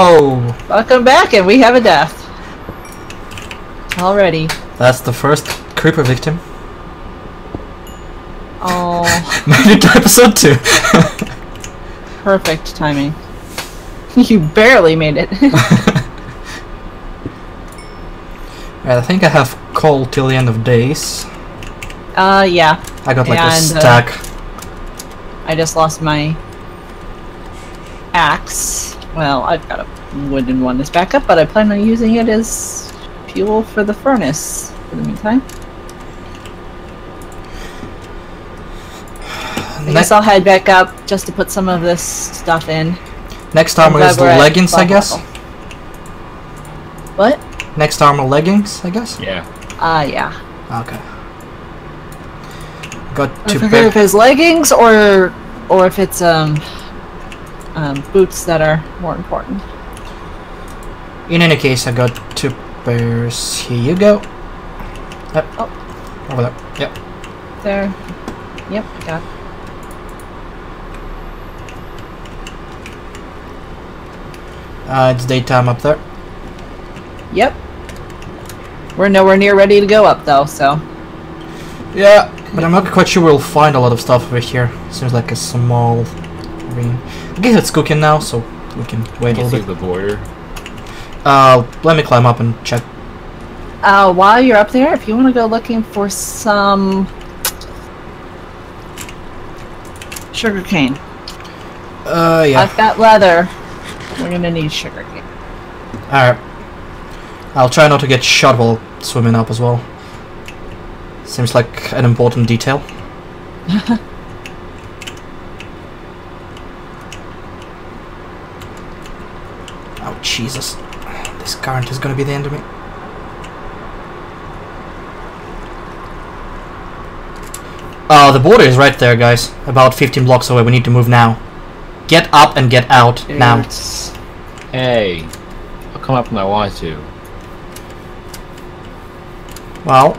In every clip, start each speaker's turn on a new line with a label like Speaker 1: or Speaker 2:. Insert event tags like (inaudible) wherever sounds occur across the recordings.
Speaker 1: Oh,
Speaker 2: Welcome back, and we have a death. Already.
Speaker 1: that's the first creeper victim.
Speaker 2: Oh, (laughs)
Speaker 1: Made it to episode two. (laughs)
Speaker 2: perfect timing. (laughs) You barely made it.
Speaker 1: Right, I think I have coal till the end of days.
Speaker 2: uh, yeah.
Speaker 1: I got like a
Speaker 2: And, uh,
Speaker 1: stack.
Speaker 2: I just lost my axe. Well, I've got a wooden one that's back up, but I plan on using it as fuel for the furnace for the meantime. I guess I'll head back up just to put some of this stuff in.
Speaker 1: next
Speaker 2: I'm
Speaker 1: armor
Speaker 2: glad
Speaker 1: is
Speaker 2: we're at
Speaker 1: leggings, I
Speaker 2: bottom
Speaker 1: guess.
Speaker 2: level. What?
Speaker 1: Next armor leggings, I guess.
Speaker 3: Yeah.
Speaker 2: Ah, yeah.
Speaker 1: Okay. Got
Speaker 2: I
Speaker 1: to
Speaker 2: forget if it's leggings or or if it's um um boots that are more important.
Speaker 1: In any case, I got two pairs. Here you go. Yep.
Speaker 2: Oh.
Speaker 1: Over there. Yep.
Speaker 2: There. Yep, got.
Speaker 1: Uh, it's daytime up there.
Speaker 2: Yep. We're nowhere near ready to go up though, so
Speaker 1: Yeah, but I'm not quite sure we'll find a lot of stuff over here. Seems like a small ring. I guess it's cooking now, so we can wait a
Speaker 3: You
Speaker 1: little
Speaker 3: see
Speaker 1: bit.
Speaker 3: the border.
Speaker 1: Uh, let me climb up and check.
Speaker 2: uh while you're up there, if you want to go looking for some sugar cane.
Speaker 1: Uh, yeah.
Speaker 2: I've got leather. We're gonna need sugar cane.
Speaker 1: Alright. I'll try not to get shot while swimming up as well. Seems like an important detail. (laughs) oh, Jesus. This current is gonna be the end of me. Oh, the border is right there, guys. About 15 blocks away. We need to move now. Get up and get out now.
Speaker 3: Hey, I'll come up when I want to.
Speaker 1: Well,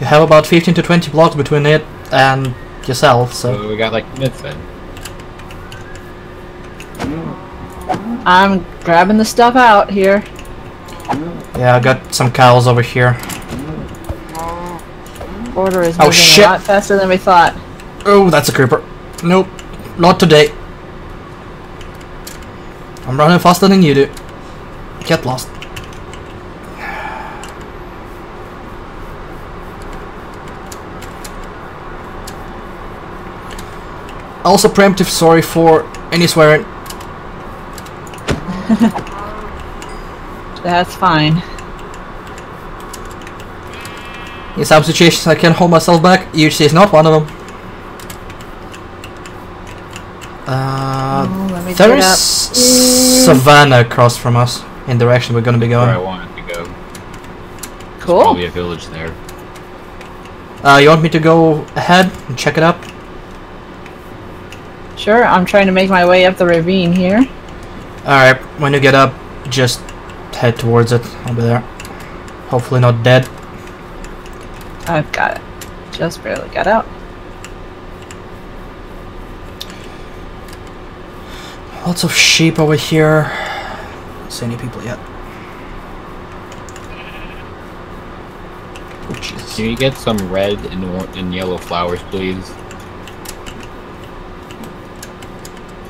Speaker 1: you have about 15 to 20 blocks between it and yourself, so.
Speaker 3: So we got like minutes then.
Speaker 2: I'm grabbing the stuff out here.
Speaker 1: Yeah, I got some cows over here.
Speaker 2: Border is
Speaker 1: Oh, shit.
Speaker 2: a lot faster than we thought.
Speaker 1: Oh, that's a creeper. Nope, not today. I'm running faster than you do. Get lost. Also, preemptive sorry for any swearing. (laughs)
Speaker 2: That's fine.
Speaker 1: In some situations, I can hold myself back. Usually, is not one of them. Uh,
Speaker 2: Oh, let me
Speaker 1: there
Speaker 2: get
Speaker 1: is
Speaker 2: up.
Speaker 1: savannah across from us in the direction we're gonna be going.
Speaker 3: Where I
Speaker 1: going.
Speaker 3: wanted to go.
Speaker 2: Cool.
Speaker 3: Probably a village there.
Speaker 1: Uh, you want me to go ahead and check it up?
Speaker 2: Sure, I'm trying to make my way up the ravine here.
Speaker 1: Alright, when you get up, just head towards it. I'll be there. Hopefully not dead.
Speaker 2: I've got it. Just barely got out.
Speaker 1: Lots of sheep over here. Don't see any people yet. Oh, Jesus.
Speaker 3: Can you get some red and, and yellow flowers, please?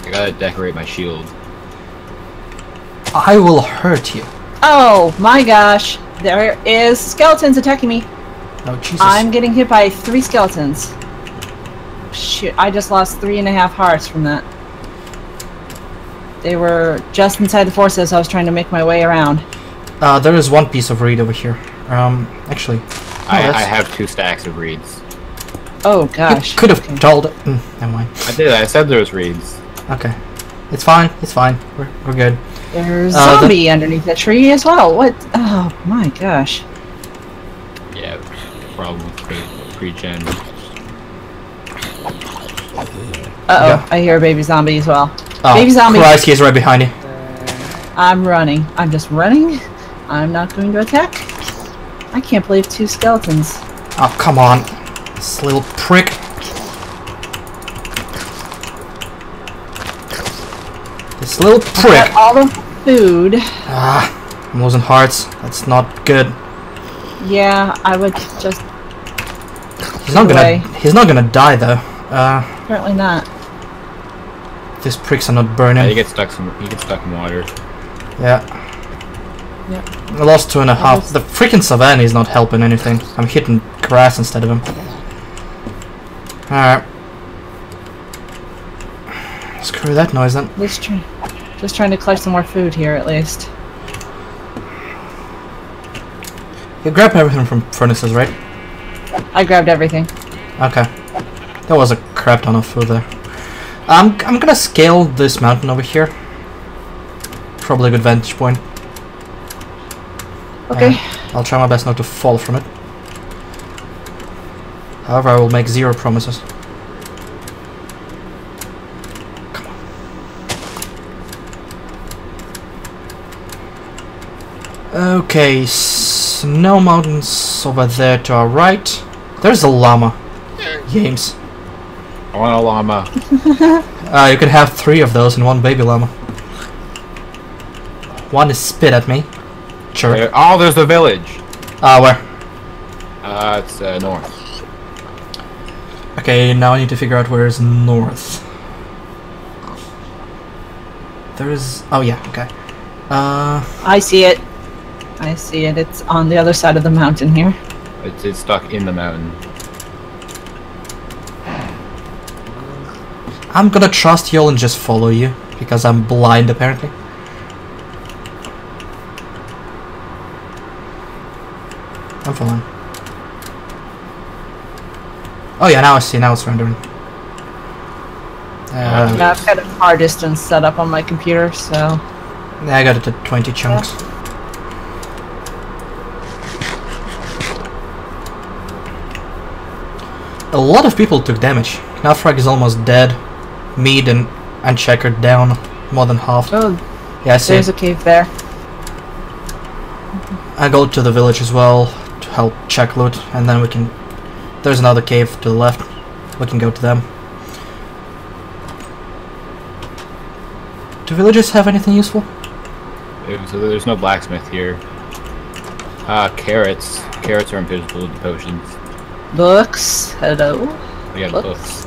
Speaker 3: I gotta decorate my shield.
Speaker 1: I will hurt you.
Speaker 2: Oh my gosh! There is skeletons attacking me.
Speaker 1: Oh, Jesus.
Speaker 2: I'm getting hit by three skeletons. Shit, I just lost three and a half hearts from that. They were just inside the forest as I was trying to make my way around.
Speaker 1: Uh, there is one piece of reed over here. Um, actually,
Speaker 3: I, I have two stacks of reeds.
Speaker 2: Oh
Speaker 1: you
Speaker 2: gosh.
Speaker 1: could have
Speaker 2: Okay.
Speaker 1: told. Mm, never mind.
Speaker 3: I did. I said there was reeds.
Speaker 1: Okay, it's fine. It's fine. We're we're good.
Speaker 2: There's a
Speaker 1: Uh, the-
Speaker 2: zombie underneath the tree as well. What? Oh my gosh.
Speaker 3: Yeah, problem with pre- pre-gen.
Speaker 2: Uh oh,
Speaker 1: Yeah.
Speaker 2: I hear a baby zombie as well.
Speaker 1: Oh,
Speaker 2: Baby zombie.
Speaker 1: Christ, he's right behind you.
Speaker 2: I'm running. I'm just running. I'm not going to attack. I can't believe two skeletons.
Speaker 1: Oh, come on. This little prick. This This little prick.
Speaker 2: Got all the food.
Speaker 1: Ah, I'm losing hearts. That's not good.
Speaker 2: Yeah, I would just
Speaker 1: He's not gonna.
Speaker 2: Away.
Speaker 1: He's not gonna die though. Uh,
Speaker 2: apparently not.
Speaker 1: these pricks are not
Speaker 3: Yeah,
Speaker 1: burning.
Speaker 3: you get stuck. Some, you get stuck in water.
Speaker 1: Yeah.
Speaker 2: Yep.
Speaker 1: I lost two and a half.
Speaker 2: was-
Speaker 1: The freaking Savannah is not helping anything. I'm hitting grass instead of him. Alright. Screw that noise then.
Speaker 2: Just trying, just trying to collect some more food here at least.
Speaker 1: You grab everything from furnaces, right?
Speaker 2: I grabbed everything.
Speaker 1: Okay. That was a crap ton of food there. I'm, I'm gonna scale this mountain over here. Probably a good vantage point.
Speaker 2: Okay.
Speaker 1: Uh, I'll try my best not to fall from it. However, I will make zero promises. Okay, snow mountains over there to our right. There's a llama. James.
Speaker 3: I want a llama. (laughs)
Speaker 1: Uh, you can have three of those and one baby llama. One is spit at me. Sure.
Speaker 3: There- oh, there's the village.
Speaker 1: Ah, where?
Speaker 3: Uh, it's uh, north.
Speaker 1: Okay, now I need to figure out where is north. There is. Oh yeah. Okay. Uh,
Speaker 2: I see it. I see it. It's on the other side of the mountain here.
Speaker 3: It's, it's stuck in the mountain.
Speaker 1: I'm gonna trust you all and just follow you because I'm blind apparently. I'm following. Oh yeah, now I see. Now it's rendering. Uh,
Speaker 2: Now I've got a far distance set up on my computer, so
Speaker 1: Yeah, I got it at 20 chunks. A lot of people took damage. Knafrag is almost dead. Mead and Uncheckered down more than half.
Speaker 2: oh,
Speaker 1: Yeah, I see.
Speaker 2: there's a cave there.
Speaker 1: I go to the village as well to help check loot, and then we can. There's another cave to the left. We can go to them. Do villagers have anything useful?
Speaker 3: It was- there's no blacksmith here. Ah, carrots. Carrots are invisible to potions.
Speaker 2: Books. Hello.
Speaker 3: We got
Speaker 2: Books.
Speaker 3: books.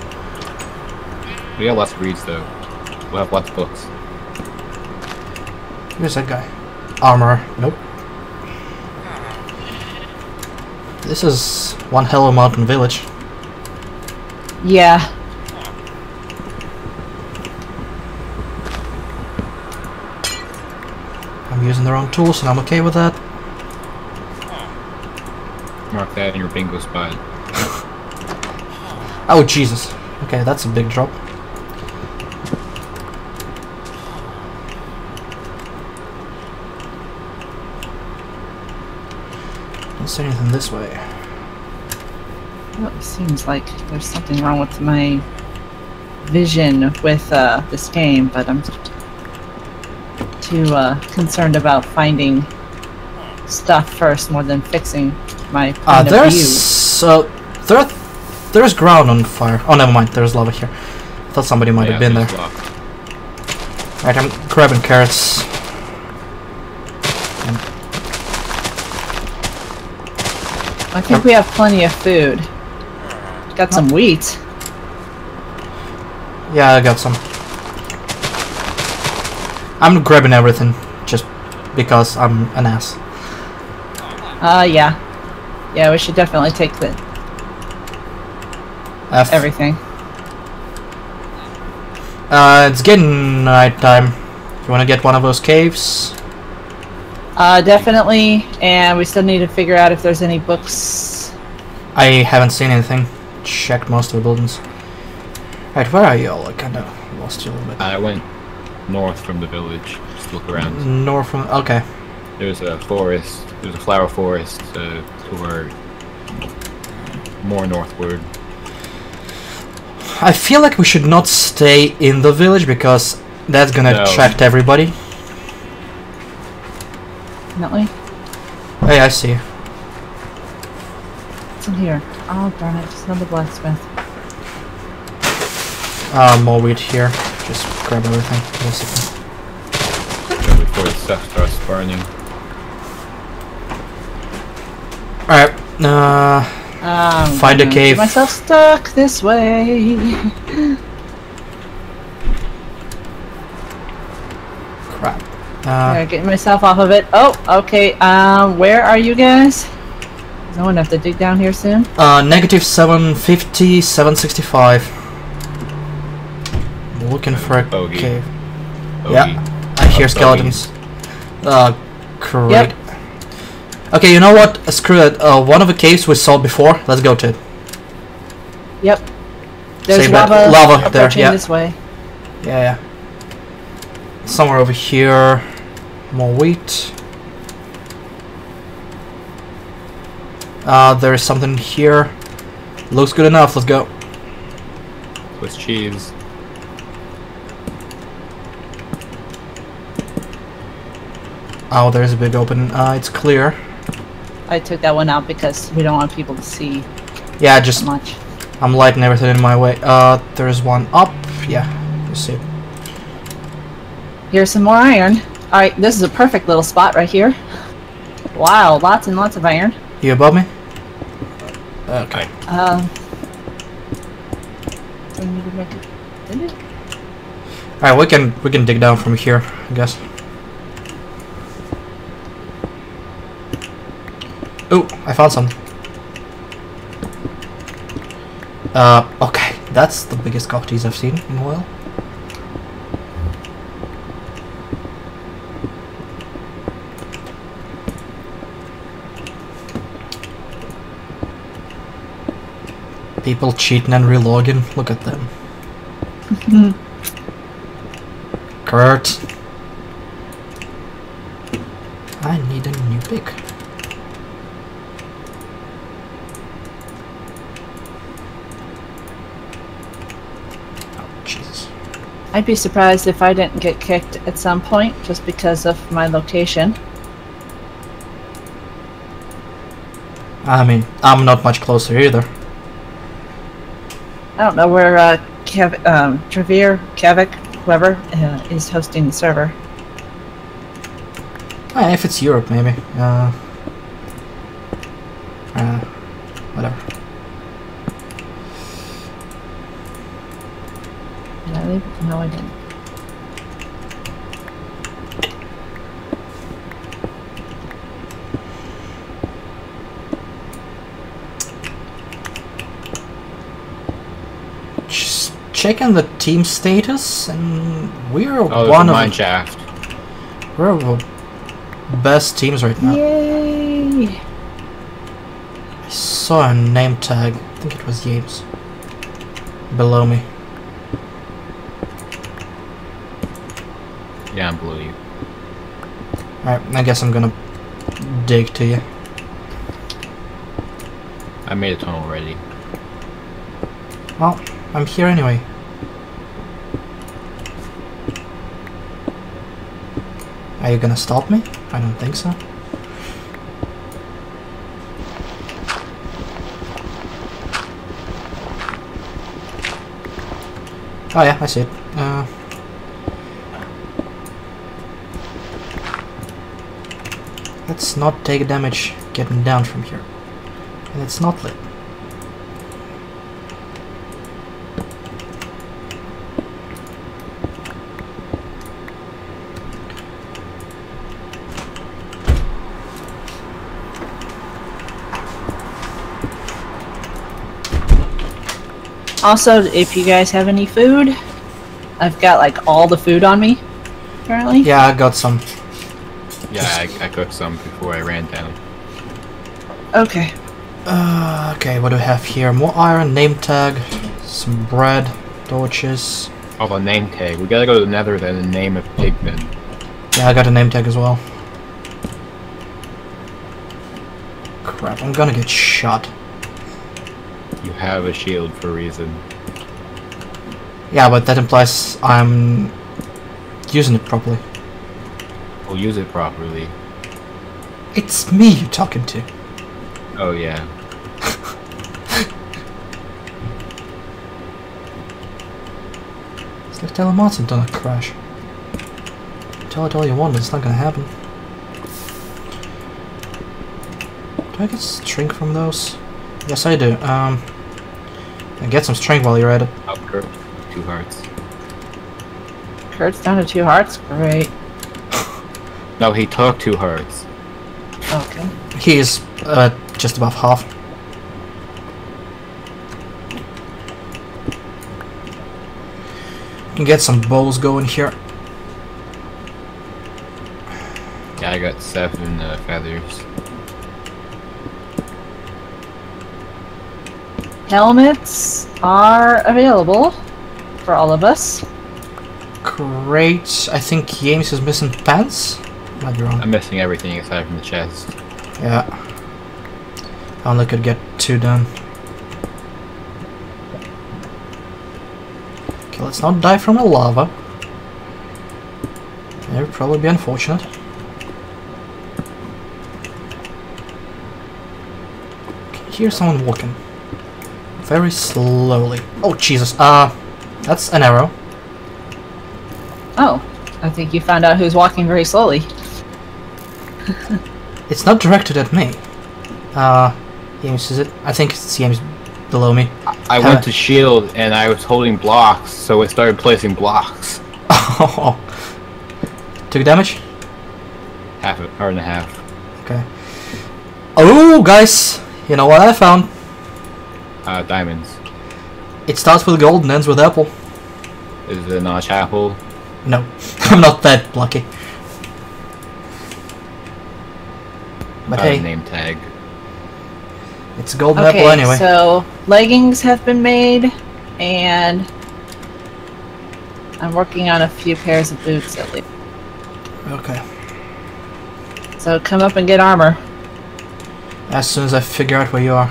Speaker 3: We have lots of reads though. We'll have lots of books.
Speaker 1: Where's that guy? Armor. Nope. This is one Hello Mountain village.
Speaker 2: Yeah.
Speaker 1: I'm using the wrong tools and I'm okay with that.
Speaker 3: Mark that in your bingo spot.
Speaker 1: Oh Jesus. Okay, that's a big drop. Don't see anything this way.
Speaker 2: Well, it seems like there's something wrong with my vision with uh, this game, but I'm too uh, concerned about finding stuff first more than fixing my point
Speaker 1: Ah,
Speaker 2: of
Speaker 1: there's
Speaker 2: view.
Speaker 1: uh, there, there's ground on fire. Oh, never mind. There's lava here. I thought somebody might
Speaker 3: Yeah,
Speaker 1: have been there.
Speaker 3: there's lots.
Speaker 1: Right, I'm grabbing carrots. And
Speaker 2: I think we have plenty of food. Got some wheat.
Speaker 1: yeah, I got some. I'm grabbing everything just because I'm an ass.
Speaker 2: Uh, yeah. Yeah, we should definitely take the
Speaker 1: F.
Speaker 2: everything.
Speaker 1: Uh, it's getting night time. If you want to get one of those caves,
Speaker 2: Uh, definitely, and we still need to figure out if there's any books.
Speaker 1: I haven't seen anything. Checked most of the buildings. Right, where are you all? I kind of lost you a little bit.
Speaker 3: I went north from the village. Just look around.
Speaker 1: North from. Okay.
Speaker 3: There's a forest. There's a flower forest uh, toward more northward.
Speaker 1: I feel like we should not stay in the village because that's gonna
Speaker 3: No.
Speaker 1: attract everybody.
Speaker 2: Definitely.
Speaker 1: Hey, I see. you.
Speaker 2: What's in here? Oh, darn it. Just another blacksmith.
Speaker 1: Uh, more wheat here. Just grab everything, basically.
Speaker 3: before the stuff starts burning.
Speaker 1: Alright, uh,
Speaker 2: Um,
Speaker 1: Find a cave.
Speaker 2: Get myself stuck this way.
Speaker 1: crap.
Speaker 2: Alright,
Speaker 1: Uh,
Speaker 2: getting myself off of it. Oh, okay. Um, where are you guys? I'm gonna have to dig down here soon.
Speaker 1: uh, negative 750, 765. I'm Looking for a
Speaker 3: Bogey.
Speaker 1: cave.
Speaker 3: Bogey.
Speaker 1: Yeah. I hear
Speaker 3: bogey.
Speaker 1: skeletons. Uh, great.
Speaker 2: Yep.
Speaker 1: Okay, you know what? Screw it. Uh, one of the caves we saw before. Let's go to it.
Speaker 2: Yep. There's
Speaker 1: Save that.
Speaker 2: lava,
Speaker 1: Lava there,
Speaker 2: approaching
Speaker 1: yeah.
Speaker 2: this way.
Speaker 1: Yeah, yeah. Somewhere over here. More wheat. Uh, there is something here. Looks good enough. Let's go.
Speaker 3: Swiss cheese.
Speaker 1: Oh, there's a big open. Uh, it's clear.
Speaker 2: I took that one out because we don't want people to see
Speaker 1: Yeah, just
Speaker 2: much.
Speaker 1: I'm lighting everything in my way. Uh, there's one up. Yeah, you see.
Speaker 2: Here's some more iron. Alright, this is a perfect little spot right here. Wow, lots and lots of iron.
Speaker 1: You above me? Okay.
Speaker 2: Um. I need to make it- did it?
Speaker 1: Alright, we can we can dig down from here, I guess. Oh, I found some. Uh, okay, that's the biggest cocktease I've seen in a while. People cheating and relogging, look at them. (laughs) Kurt. I need a new pick. Oh, Jesus.
Speaker 2: I'd be surprised if I didn't get kicked at some point just because of my location.
Speaker 1: I mean, I'm not much closer either.
Speaker 2: I don't know where uh, Kev- um, Dravere, Kevik, whoever uh, is hosting the server.
Speaker 1: Ah, if it's Europe, maybe. Uh, uh, whatever.
Speaker 2: Did No, I didn't.
Speaker 1: Just checking the team status, and we're
Speaker 3: Oh, there's
Speaker 1: one
Speaker 3: a
Speaker 1: of
Speaker 3: mine
Speaker 1: the,
Speaker 3: shaft.
Speaker 1: we're the best teams right now.
Speaker 2: Yay!
Speaker 1: I saw a name tag. I think it was James. Below me.
Speaker 3: I'm below you.
Speaker 1: Alright, I guess I'm gonna dig to you.
Speaker 3: I made a tunnel already.
Speaker 1: Well, I'm here anyway. Are you gonna stop me? I don't think so. Oh yeah, I see it. Uh, let's not take damage getting down from here. And it's not lit.
Speaker 2: Also, if you guys have any food, I've got like all the food on me currently.
Speaker 1: Yeah, I got some.
Speaker 3: Yeah, I, I cooked some before I ran down.
Speaker 2: Okay.
Speaker 1: Uh, okay, what do we have here? More iron, name tag, some bread, torches.
Speaker 3: Oh, the name tag. We gotta go to the nether then and name a pigman.
Speaker 1: Yeah, I got a name tag as well. Crap, I'm gonna get shot.
Speaker 3: You have a shield for a reason.
Speaker 1: Yeah, but that implies I'm using it properly.
Speaker 3: We'll use it properly.
Speaker 1: It's me you're talking to.
Speaker 3: Oh yeah. (laughs)
Speaker 1: It's like telling Martin done a crash. Tell it all you want, but it's not gonna happen. Do I get strength from those? Yes, I do. Um, I get some strength while you're at it.
Speaker 3: Oh, Kurt. Two hearts.
Speaker 2: Kurt's down to two hearts. Great.
Speaker 3: No, he took two hearts.
Speaker 2: Okay.
Speaker 1: He is uh, just above half. Can get some bows going here.
Speaker 3: Yeah, I got seven uh, feathers.
Speaker 2: Helmets are available for all of us.
Speaker 1: Great. I think James is missing pants. Might be wrong.
Speaker 3: I'm missing everything aside from the chest.
Speaker 1: Yeah. I only could get two done. Okay, let's not die from a lava. That would probably be unfortunate. Can hear someone walking. Very slowly. Oh, Jesus. Uh, that's an arrow.
Speaker 2: Oh, I think you found out who's walking very slowly.
Speaker 1: It's not directed at me. Uh, James, is it? I think it's James below me.
Speaker 3: I
Speaker 1: Huh.
Speaker 3: went to shield and I was holding blocks, so I started placing blocks.
Speaker 1: Oh. (laughs) Took damage?
Speaker 3: Half a hour and a half.
Speaker 1: Okay. Oh, guys! You know what I found?
Speaker 3: Uh, diamonds.
Speaker 1: It starts with gold and ends with apple.
Speaker 3: Is it a notch apple?
Speaker 1: No, (laughs) I'm not that lucky. But
Speaker 3: Uh,
Speaker 1: hey,
Speaker 3: name tag.
Speaker 1: it's a golden
Speaker 2: Okay,
Speaker 1: apple anyway.
Speaker 2: so leggings have been made, and I'm working on a few pairs of boots at least.
Speaker 1: Okay.
Speaker 2: So come up and get armor.
Speaker 1: As soon as I figure out where you are.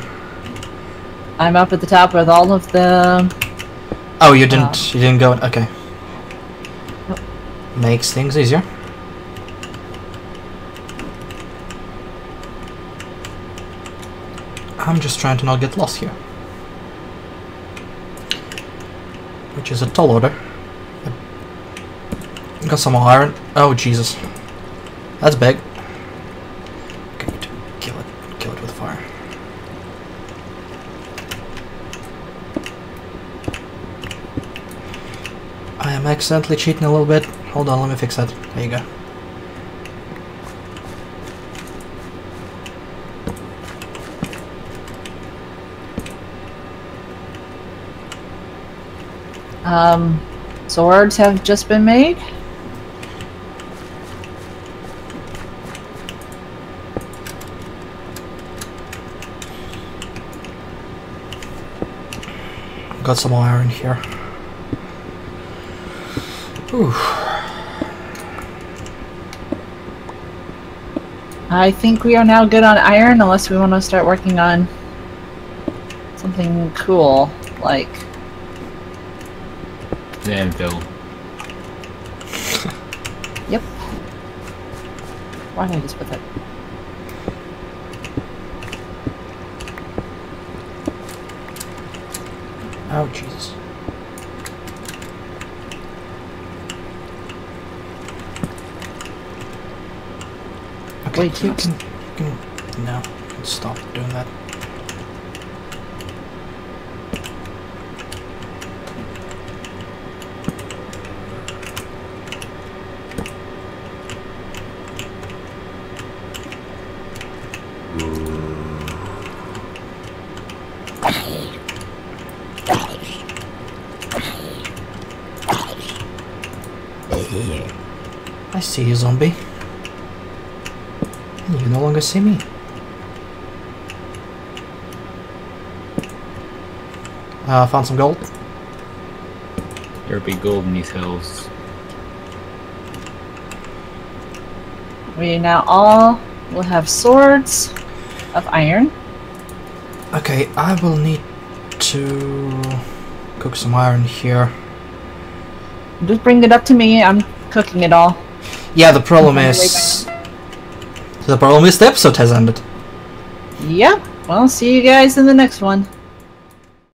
Speaker 2: I'm up at the top with all of the.
Speaker 1: Oh, you didn't. You didn't go. Okay. Makes things easier. I'm just trying to not get lost here. Which is a tall order. Got some more iron. Oh Jesus, that's big. Good. Kill it. Kill it with fire. I am accidentally cheating a little bit. Hold on, let me fix that. There you go.
Speaker 2: Um, swords have just been made.
Speaker 1: Got some iron here. Ooh.
Speaker 2: I think we are now good on iron, unless we want to start working on something cool, like
Speaker 3: The anvil. (laughs)
Speaker 2: Yep. Why did I just put that?
Speaker 1: Oh Jesus. Okay,
Speaker 2: Wait,
Speaker 1: you
Speaker 2: you-
Speaker 1: can, you can no, you can stop doing that. I see you, zombie. And you no longer see me. Uh, found some gold.
Speaker 3: There'll be gold in these hills.
Speaker 2: We now all will have swords of iron.
Speaker 1: Okay, I will need to cook some iron here.
Speaker 2: Just bring it up to me. I'm cooking it all.
Speaker 1: Yeah, the problem
Speaker 2: Okay,
Speaker 1: is... The problem is the episode has ended.
Speaker 2: Yep. Well, see you guys in the next one.